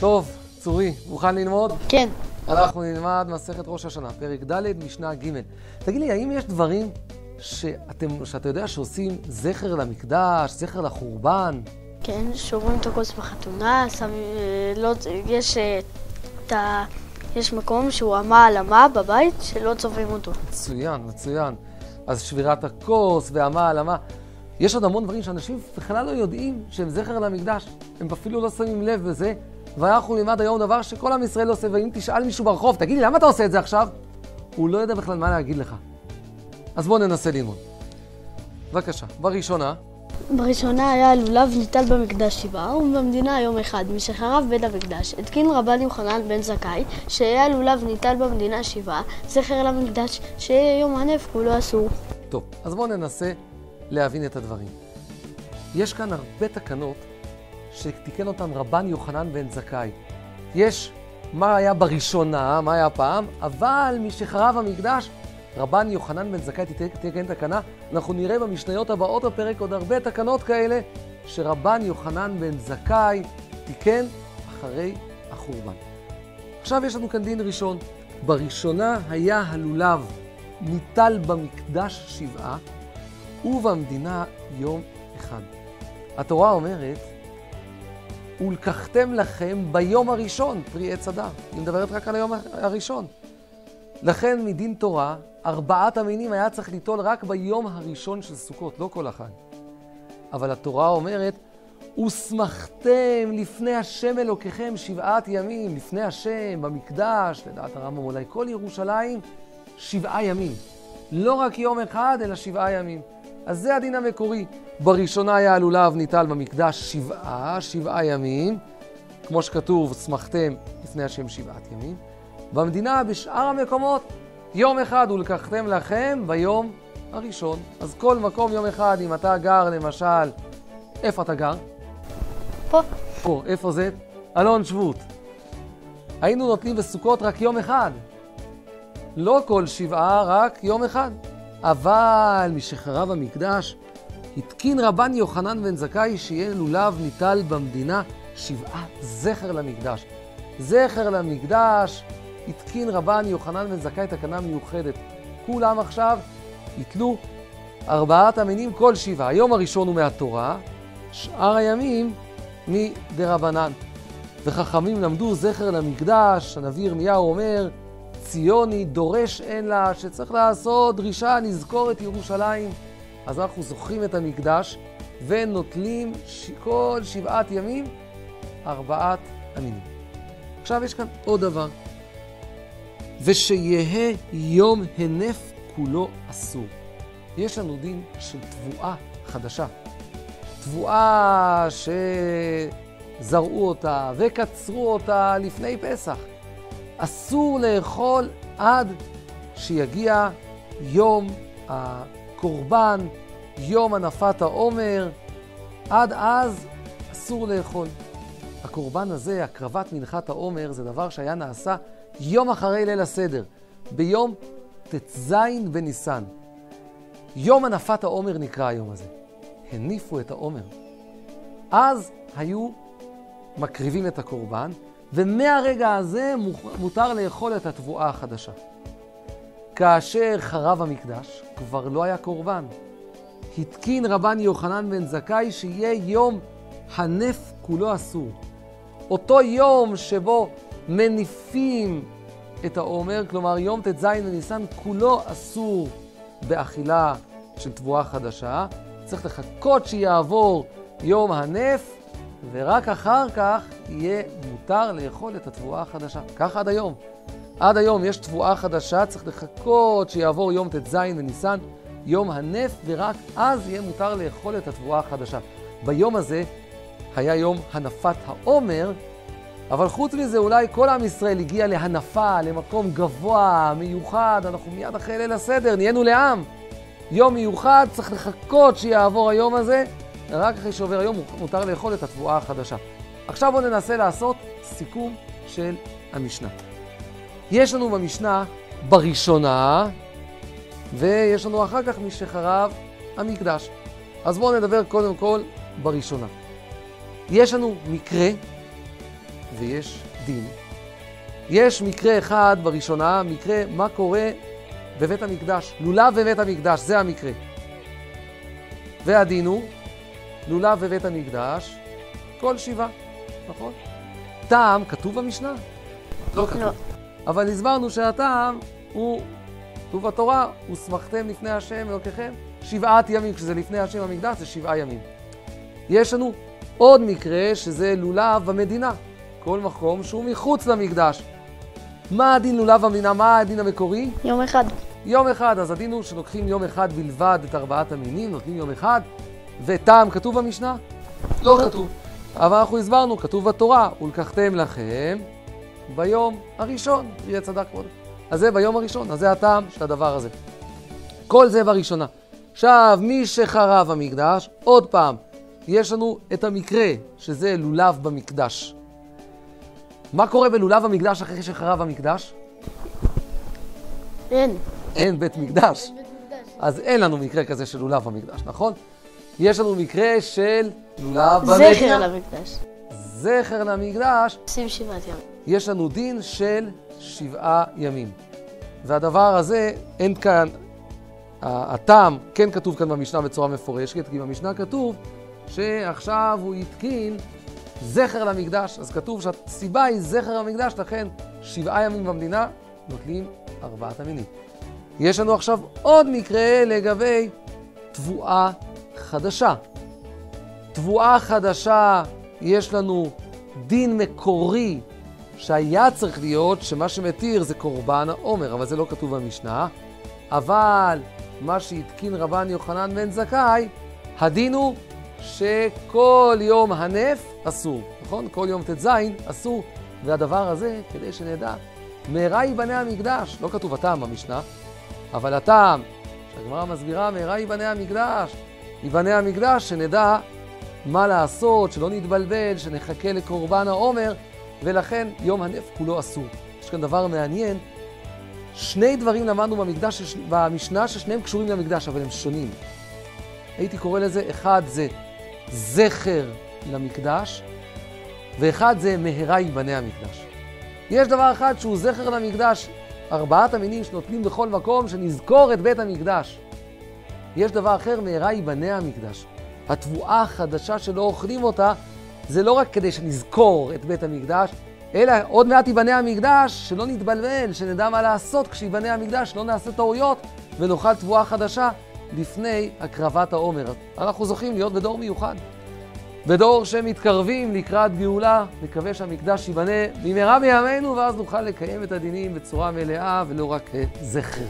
טוב, צורי, מוכן ללמוד? כן. אנחנו נלמד מסכת ראש השנה, פרק ד', משנה ג'. תגיד לי, האם יש דברים שאתם, שאתה יודע שעושים זכר למקדש, זכר לחורבן? כן, שוברים את הכוס בחתונה, שמים, אה, לא, יש אה, את ה... יש מקום שהוא אמה על אמה בבית, שלא צובעים אותו. מצוין, מצוין. אז שבירת הכוס ואמה על אמה. יש עוד המון דברים שאנשים בכלל לא יודעים שהם זכר למקדש. הם אפילו לא שמים לב בזה. ואנחנו נלמד היום דבר שכל עם ישראל עושה, ואם תשאל מישהו ברחוב, תגיד לי, למה אתה עושה את זה עכשיו? הוא לא יודע בכלל מה להגיד לך. אז בואו ננסה ללמוד. בבקשה, בראשונה, בראשונה היה לולב ניטל במקדש שבעה, ובמדינה יום אחד, משחרב בית המקדש, התקין רבן יוחנן בן זכאי, שהיה לולב ניטל במדינה שבעה, זכר למקדש, שיהיה יום הנף כולו אסור. טוב, אז בואו ננסה להבין את הדברים. יש כאן הרבה תקנות שתיקן אותן רבן יוחנן בן זכאי. יש מה היה בראשונה, מה היה פעם, אבל משחרב המקדש, רבן יוחנן בן זכאי תיקן תקנה. אנחנו נראה במשניות הבאות בפרק עוד הרבה תקנות כאלה, שרבן יוחנן בן זכאי תיקן אחרי החורבן. עכשיו יש לנו כאן דין ראשון. בראשונה היה הלולב ניטל במקדש שבעה, ובמדינה יום אחד. התורה אומרת, ולקחתם לכם ביום הראשון פרי עץ אדר. היא מדברת רק על היום הראשון. לכן מדין תורה, ארבעת המינים היה צריך ליטול רק ביום הראשון של סוכות, לא כל החג. אבל התורה אומרת, ושמחתם לפני השם אלוקיכם שבעת ימים, לפני השם, במקדש, לדעת הרמב"ם אולי כל ירושלים, שבעה ימים. לא רק יום אחד, אלא שבעה ימים. אז זה הדין המקורי. בראשונה היה הלולב ניטל במקדש שבעה, שבעה ימים, כמו שכתוב, שמחתם לפני השם שבעת ימים. במדינה, בשאר המקומות, יום אחד ולקחתם לכם ביום הראשון. אז כל מקום יום אחד, אם אתה גר למשל, איפה אתה גר? פה. פה, איפה זה? אלון שבות. היינו נוטלים בסוכות רק יום אחד. לא כל שבעה, רק יום אחד. אבל משחרב המקדש, התקין רבן יוחנן בן זכאי שיהיה לולב ניטל במדינה שבעה זכר למקדש. זכר למקדש, התקין רבן יוחנן בן זכאי תקנה מיוחדת. כולם עכשיו יתלו ארבעת המינים כל שבעה. היום הראשון הוא מהתורה, שאר הימים מדרבנן. וחכמים למדו זכר למקדש, הנביא ירמיהו אומר, ציוני דורש אין לה, שצריך לעשות דרישה לזכור את ירושלים. אז אנחנו זוכרים את המקדש ונוטלים כל שבעת ימים ארבעת המינים. עכשיו יש כאן עוד דבר. ושיהא יום הנף כולו אסור. יש לנו דין של תבואה חדשה. תבואה שזרעו אותה וקצרו אותה לפני פסח. אסור לאכול עד שיגיע יום הקורבן, יום הנפת העומר. עד אז אסור לאכול. הקורבן הזה, הקרבת מנחת העומר, זה דבר שהיה נעשה יום אחרי ליל הסדר, ביום ט"ז בניסן. יום הנפת העומר נקרא היום הזה. הניפו את העומר. אז היו מקריבים את הקורבן, ומהרגע הזה מותר לאכול את התבואה החדשה. כאשר חרב המקדש, כבר לא היה קורבן. התקין רבן יוחנן בן זכאי שיהיה יום הנף כולו אסור. אותו יום שבו מניפים את העומר, כלומר יום ט"ז בניסן, כולו אסור באכילה של תבואה חדשה. צריך לחכות שיעבור יום הנף, ורק אחר כך יהיה מותר לאכול את התבואה החדשה. כך עד היום. עד היום יש תבואה חדשה, צריך לחכות שיעבור יום ט"ז בניסן, יום הנף, ורק אז יהיה מותר לאכול את התבואה החדשה. ביום הזה היה יום הנפת העומר, אבל חוץ מזה, אולי כל עם ישראל הגיע להנפה, למקום גבוה, מיוחד, אנחנו מיד אחרי ליל הסדר, נהיינו לעם. יום מיוחד, צריך לחכות שיעבור היום הזה, ורק אחרי שעובר היום מותר לאכול את התבואה החדשה. עכשיו בואו ננסה לעשות סיכום של המשנה. יש לנו במשנה בראשונה, ויש לנו אחר כך משחרב המקדש. אז בואו נדבר קודם כל בראשונה. יש לנו מקרה ויש דין. יש מקרה אחד בראשונה, מקרה מה קורה בבית המקדש. לולב בבית המקדש, זה המקרה. והדין הוא, לולב בבית המקדש, כל שבעה, נכון? טעם כתוב במשנה? לא כתוב. לא. אבל הסברנו שהטעם הוא, כתוב בתורה, ושמחתם לפני השם אלוקיכם שבעת ימים, כשזה לפני השם המקדש זה שבעה ימים. יש לנו עוד מקרה שזה לולב במדינה, כל מקום שהוא מחוץ למקדש. מה הדין לולב במדינה? מה הדין המקורי? יום אחד. יום אחד, אז הדין הוא שלוקחים יום אחד בלבד את ארבעת המינים, נותנים יום אחד, וטעם כתוב במשנה? לא כתוב. אבל אנחנו הסברנו, כתוב בתורה, ולקחתם לכם ביום הראשון, יהיה צדק קודם. אז זה ביום הראשון, אז זה הטעם של הדבר הזה. כל זה בראשונה. עכשיו, מי שחרב המקדש, עוד פעם, יש לנו את המקרה, שזה לולב במקדש. מה קורה בלולב המקדש אחרי שחרב המקדש? אין. אין בית מקדש. אז אין לנו מקרה כזה של לולב במקדש, נכון? יש לנו מקרה של לולב במקדש. זכר למקדש. זכר למקדש, עושים שבעת ימים. יש לנו דין של שבעה ימים. והדבר הזה, אין כאן, הטעם כן כתוב כאן במשנה בצורה מפורשת, כי במשנה כתוב שעכשיו הוא התקין זכר למקדש. אז כתוב שהסיבה היא זכר למקדש, לכן שבעה ימים במדינה נוטלים ארבעת המינים. יש לנו עכשיו עוד מקרה לגבי תבואה חדשה. תבואה חדשה, יש לנו דין מקורי שהיה צריך להיות שמה שמתיר זה קורבן העומר, אבל זה לא כתוב במשנה. אבל מה שהתקין רבן יוחנן בן זכאי, הדין הוא שכל יום הנף אסור, נכון? כל יום ט"ז אסור. והדבר הזה, כדי שנדע, מהרה ייבנה המקדש. לא כתוב הטעם במשנה, אבל הטעם, שהגמרא מסבירה, מהרה ייבנה המקדש. ייבנה המקדש, שנדע מה לעשות, שלא נתבלבל, שנחכה לקורבן העומר, ולכן יום הנף כולו אסור. יש כאן דבר מעניין, שני דברים למדנו במקדש, במשנה ששניהם קשורים למקדש, אבל הם שונים. הייתי קורא לזה, אחד זה זכר למקדש, ואחד זה מהרה ייבנה המקדש. יש דבר אחד שהוא זכר למקדש, ארבעת המינים שנוטלים בכל מקום, שנזכור את בית המקדש. יש דבר אחר, מהרה ייבנה המקדש. התבואה החדשה שלא אוכלים אותה, זה לא רק כדי שנזכור את בית המקדש, אלא עוד מעט ייבנה המקדש, שלא נתבלבל, שנדע מה לעשות כשיבנה המקדש, שלא נעשה טעויות ונאכל תבואה חדשה לפני הקרבת העומר. אנחנו זוכים להיות בדור מיוחד. בדור שמתקרבים לקראת גאולה, נקווה שהמקדש ייבנה במהרה בימינו, ואז נוכל לקיים את הדינים בצורה מלאה ולא רק אה, זכר.